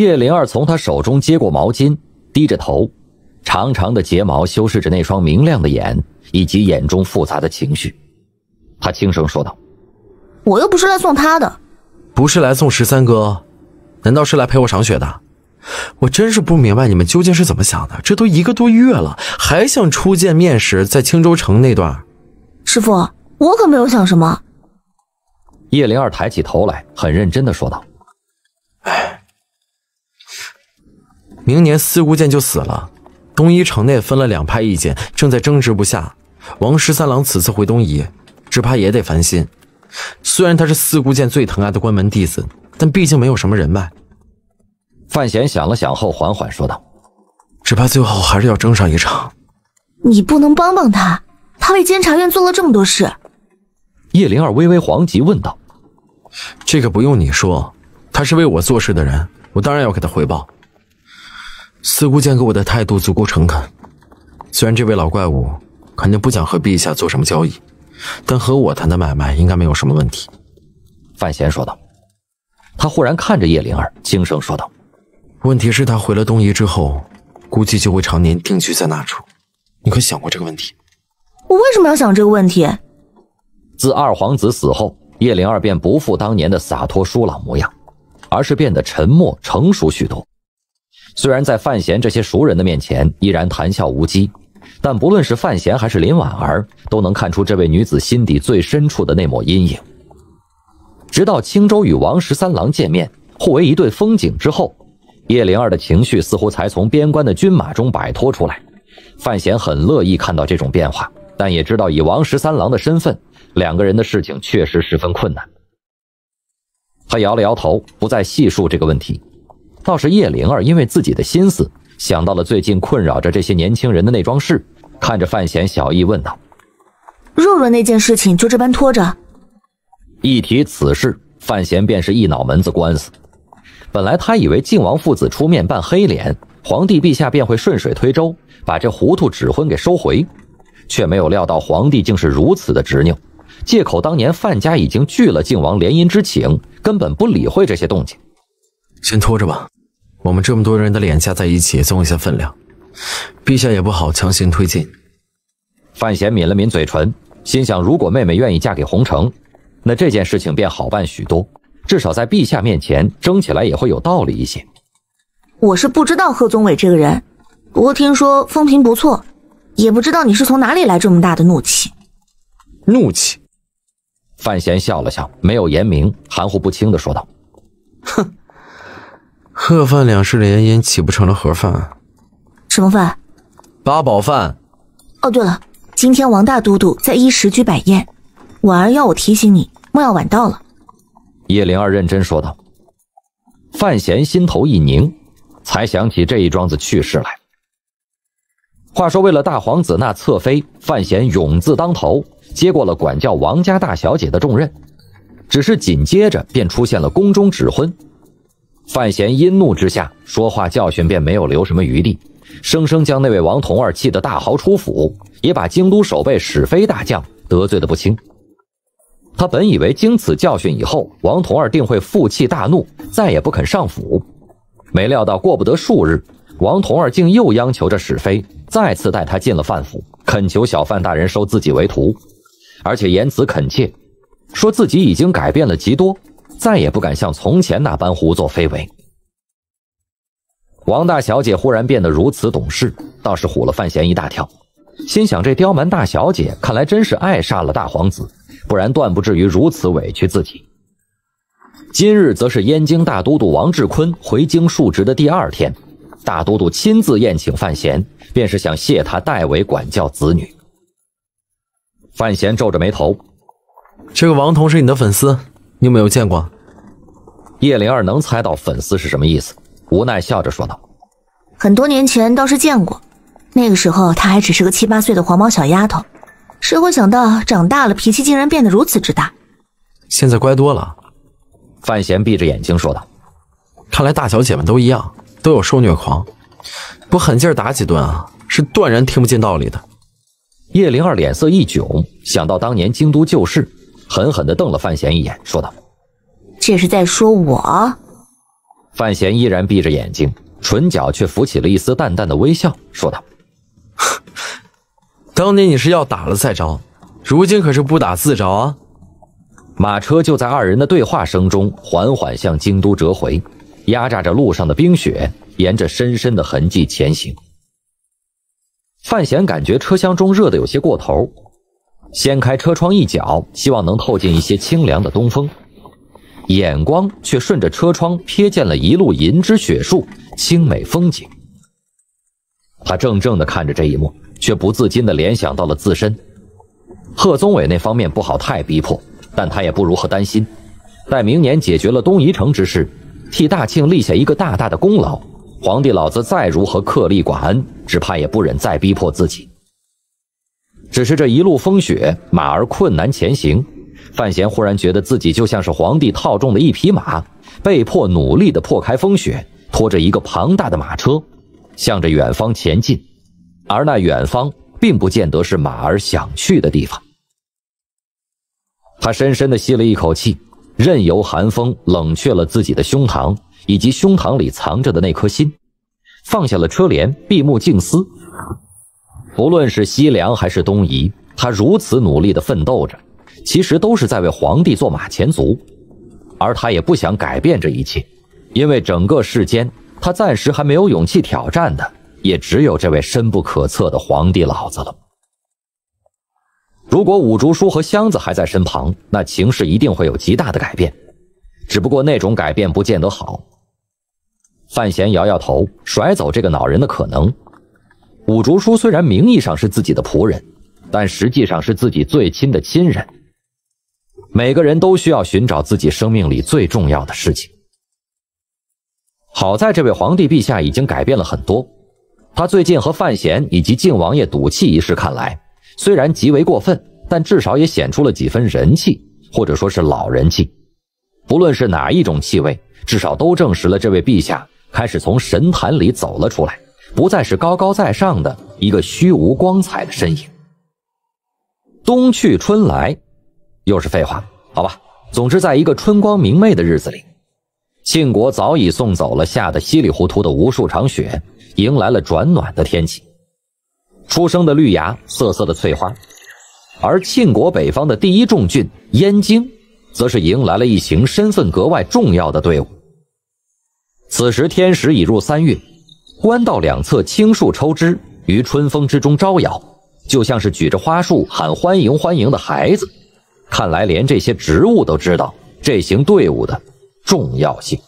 叶灵儿从他手中接过毛巾，低着头，长长的睫毛修饰着那双明亮的眼以及眼中复杂的情绪。他轻声说道：“我又不是来送他的，不是来送十三哥，难道是来陪我赏雪的？我真是不明白你们究竟是怎么想的。这都一个多月了，还想初见面时在青州城那段？师傅，我可没有想什么。”叶灵儿抬起头来，很认真的说道：“明年四姑剑就死了，东夷城内分了两派意见，正在争执不下。王十三郎此次回东夷。”只怕也得烦心。虽然他是四姑剑最疼爱的关门弟子，但毕竟没有什么人脉。范闲想了想后，缓缓说道：“只怕最后还是要争上一场。”你不能帮帮他？他为监察院做了这么多事。叶灵儿微微惶急问道：“这个不用你说，他是为我做事的人，我当然要给他回报。四姑剑给我的态度足够诚恳，虽然这位老怪物肯定不想和陛下做什么交易。”但和我谈的买卖应该没有什么问题，范闲说道。他忽然看着叶灵儿，轻声说道：“问题是，他回了东夷之后，估计就会常年定居在那处。你可想过这个问题？”我为什么要想这个问题？自二皇子死后，叶灵儿便不复当年的洒脱疏朗模样，而是变得沉默成熟许多。虽然在范闲这些熟人的面前，依然谈笑无羁。但不论是范闲还是林婉儿，都能看出这位女子心底最深处的那抹阴影。直到青州与王十三郎见面，互为一对风景之后，叶灵儿的情绪似乎才从边关的军马中摆脱出来。范闲很乐意看到这种变化，但也知道以王十三郎的身份，两个人的事情确实十分困难。他摇了摇头，不再细述这个问题。倒是叶灵儿因为自己的心思。想到了最近困扰着这些年轻人的那桩事，看着范闲，小意问道：“若若那件事情就这般拖着？”一提此事，范闲便是一脑门子官司。本来他以为靖王父子出面扮黑脸，皇帝陛下便会顺水推舟，把这糊涂指婚给收回，却没有料到皇帝竟是如此的执拗，借口当年范家已经拒了靖王联姻之请，根本不理会这些动静。先拖着吧。我们这么多人的脸加在一起，总有些分量。陛下也不好强行推进。范闲抿了抿嘴唇，心想：如果妹妹愿意嫁给洪城，那这件事情便好办许多，至少在陛下面前争起来也会有道理一些。我是不知道贺宗伟这个人，不过听说风评不错，也不知道你是从哪里来这么大的怒气。怒气？范闲笑了笑，没有言明，含糊不清的说道：“哼。”贺饭两世联姻，岂不成了盒饭？什么饭？八宝饭。哦，对了，今天王大都督在衣食居摆宴，婉儿要我提醒你，莫要晚到了。叶灵儿认真说道。范闲心头一凝，才想起这一桩子趣事来。话说，为了大皇子那侧妃，范闲勇字当头，接过了管教王家大小姐的重任。只是紧接着便出现了宫中指婚。范闲阴怒之下，说话教训便没有留什么余地，生生将那位王童儿气得大嚎出府，也把京都守备史飞大将得罪的不轻。他本以为经此教训以后，王童儿定会负气大怒，再也不肯上府，没料到过不得数日，王童儿竟又央求着史飞再次带他进了范府，恳求小范大人收自己为徒，而且言辞恳切，说自己已经改变了极多。再也不敢像从前那般胡作非为。王大小姐忽然变得如此懂事，倒是唬了范闲一大跳，心想这刁蛮大小姐看来真是爱上了大皇子，不然断不至于如此委屈自己。今日则是燕京大都督王志坤回京述职的第二天，大都督亲自宴请范闲，便是想谢他代为管教子女。范闲皱着眉头，这个王彤是你的粉丝。你有没有见过？叶灵儿能猜到粉丝是什么意思，无奈笑着说道：“很多年前倒是见过，那个时候她还只是个七八岁的黄毛小丫头，谁会想到长大了脾气竟然变得如此之大？现在乖多了。”范闲闭着眼睛说道：“看来大小姐们都一样，都有受虐狂，不狠劲打几顿啊，是断然听不进道理的。”叶灵儿脸色一窘，想到当年京都旧事。狠狠地瞪了范闲一眼，说道：“这是在说我？”范闲依然闭着眼睛，唇角却浮起了一丝淡淡的微笑，说道：“当年你是要打了再招，如今可是不打自招啊！”马车就在二人的对话声中缓缓向京都折回，压榨着路上的冰雪，沿着深深的痕迹前行。范闲感觉车厢中热得有些过头，掀开车窗一角，希望能透进一些清凉的东风。眼光却顺着车窗瞥见了一路银枝雪树，清美风景。他怔怔地看着这一幕，却不自禁地联想到了自身。贺宗伟那方面不好太逼迫，但他也不如何担心。待明年解决了东夷城之事，替大庆立下一个大大的功劳，皇帝老子再如何克利寡恩，只怕也不忍再逼迫自己。只是这一路风雪，马儿困难前行。范闲忽然觉得自己就像是皇帝套中的一匹马，被迫努力地破开风雪，拖着一个庞大的马车，向着远方前进。而那远方，并不见得是马儿想去的地方。他深深地吸了一口气，任由寒风冷却了自己的胸膛以及胸膛里藏着的那颗心，放下了车帘，闭目静思。不论是西凉还是东夷，他如此努力地奋斗着。其实都是在为皇帝做马前卒，而他也不想改变这一切，因为整个世间，他暂时还没有勇气挑战的，也只有这位深不可测的皇帝老子了。如果五竹叔和箱子还在身旁，那情势一定会有极大的改变，只不过那种改变不见得好。范闲摇摇头，甩走这个恼人的可能。五竹叔虽然名义上是自己的仆人，但实际上是自己最亲的亲人。每个人都需要寻找自己生命里最重要的事情。好在这位皇帝陛下已经改变了很多。他最近和范闲以及靖王爷赌气一事看来，虽然极为过分，但至少也显出了几分人气，或者说是老人气。不论是哪一种气味，至少都证实了这位陛下开始从神坛里走了出来，不再是高高在上的一个虚无光彩的身影。冬去春来。又是废话，好吧。总之，在一个春光明媚的日子里，庆国早已送走了下得稀里糊涂的无数场雪，迎来了转暖的天气。初生的绿芽，瑟瑟的翠花，而庆国北方的第一重郡燕京，则是迎来了一行身份格外重要的队伍。此时天时已入三月，官道两侧青树抽枝，于春风之中招摇，就像是举着花束喊欢迎欢迎的孩子。看来，连这些植物都知道这行队伍的重要性。